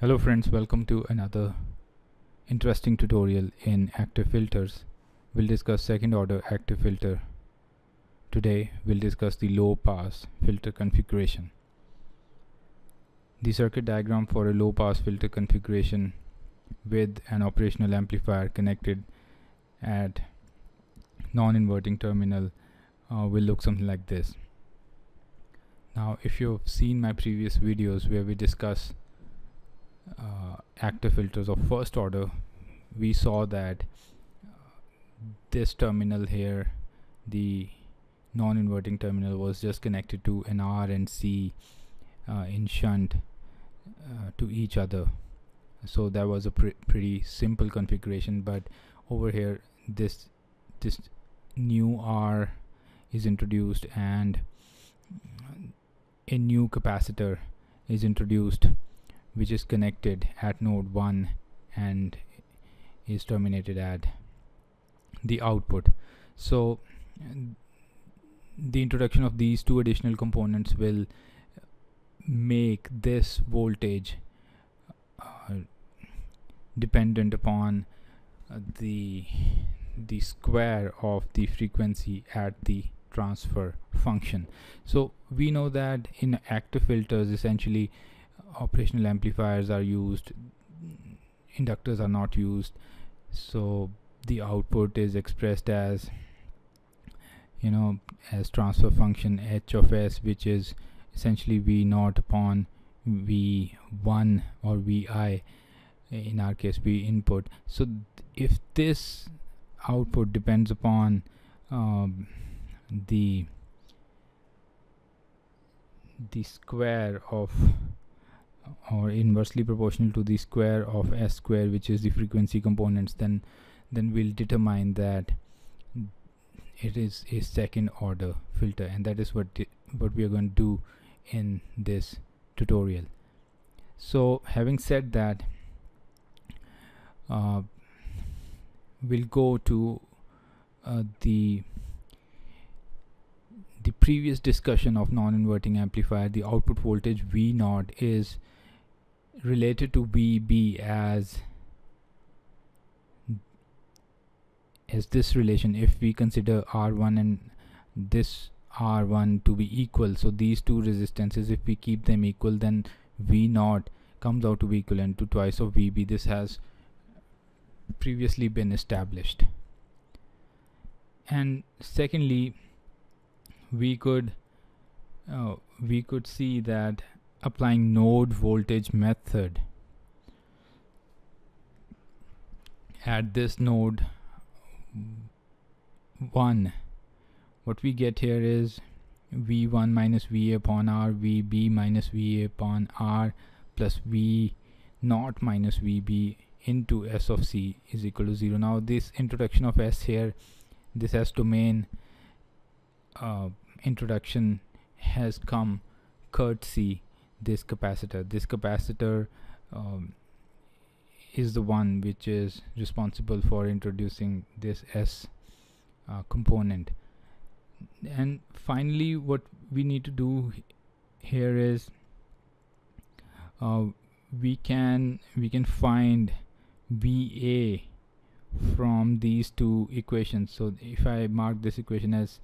Hello friends, welcome to another interesting tutorial in active filters. We'll discuss second order active filter. Today we'll discuss the low pass filter configuration. The circuit diagram for a low pass filter configuration with an operational amplifier connected at non-inverting terminal uh, will look something like this. Now if you've seen my previous videos where we discuss uh, active filters of first order we saw that uh, this terminal here the non-inverting terminal was just connected to an R and C uh, in shunt uh, to each other. So that was a pr pretty simple configuration but over here this this new R is introduced and a new capacitor is introduced which is connected at node 1 and is terminated at the output. So the introduction of these two additional components will make this voltage uh, dependent upon uh, the the square of the frequency at the transfer function. So we know that in active filters essentially operational amplifiers are used inductors are not used. So the output is expressed as you know as transfer function h of s which is essentially v naught upon v1 or vi in our case v input. So if this output depends upon um, the the square of or inversely proportional to the square of s square which is the frequency components then then we'll determine that it is a second order filter. And that is what what we are going to do in this tutorial. So having said that uh, we'll go to uh, the the previous discussion of non-inverting amplifier. The output voltage V naught is related to VB as as this relation if we consider R1 and this R1 to be equal. So these two resistances if we keep them equal then V naught comes out to be equivalent to twice of VB this has previously been established. And secondly we could uh, we could see that applying node voltage method. At this node 1 what we get here is v1 minus va upon r vb minus va upon r plus v naught minus vb into s of c is equal to 0 now this introduction of s here this s domain uh, introduction has come courtesy this capacitor. This capacitor um, is the one which is responsible for introducing this S uh, component. And finally what we need to do here is uh, we can we can find VA from these two equations. So if I mark this equation as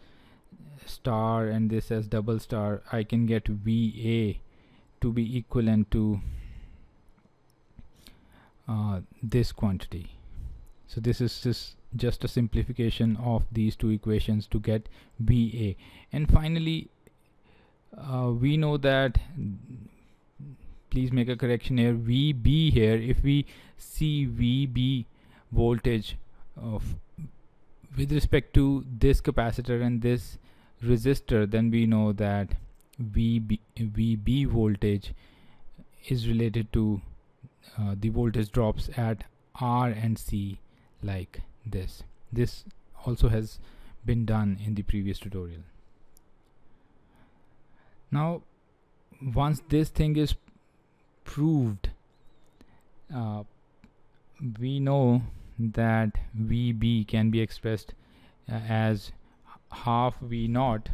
star and this as double star I can get VA to be equivalent to uh, this quantity. So this is just just a simplification of these two equations to get VA and finally uh, we know that please make a correction here VB here if we see VB voltage of with respect to this capacitor and this resistor then we know that VB, VB voltage is related to uh, the voltage drops at R and C like this. This also has been done in the previous tutorial. Now once this thing is proved uh, we know that VB can be expressed uh, as half V naught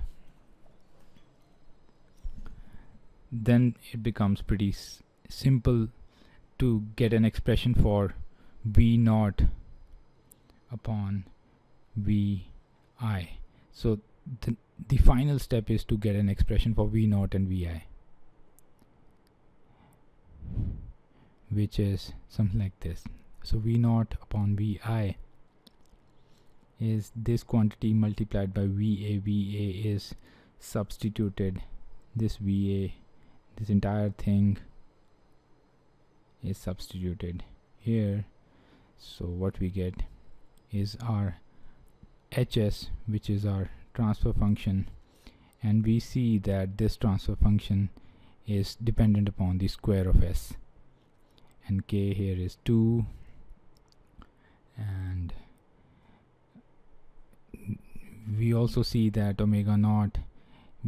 then it becomes pretty simple to get an expression for v naught upon vi so the, the final step is to get an expression for v naught and vi which is something like this. So v naught upon vi is this quantity multiplied by va va is substituted this va this entire thing is substituted here. So what we get is our hs which is our transfer function. And we see that this transfer function is dependent upon the square of s. And k here is 2 and we also see that omega naught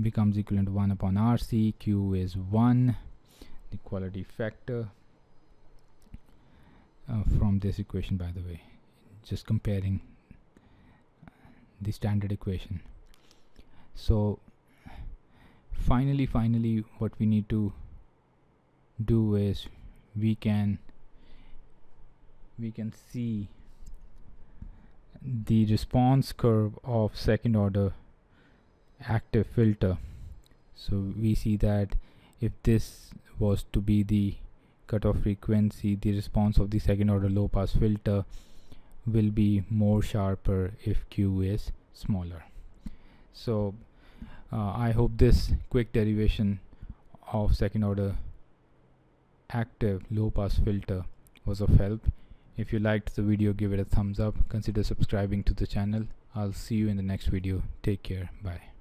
becomes equivalent to 1 upon rc q is 1 the quality factor uh, from this equation by the way. Just comparing the standard equation. So finally finally what we need to do is we can we can see the response curve of second order active filter. So we see that if this was to be the cutoff frequency the response of the second order low pass filter will be more sharper if q is smaller. So uh, I hope this quick derivation of second order active low pass filter was of help. If you liked the video give it a thumbs up. Consider subscribing to the channel. I'll see you in the next video. Take care. Bye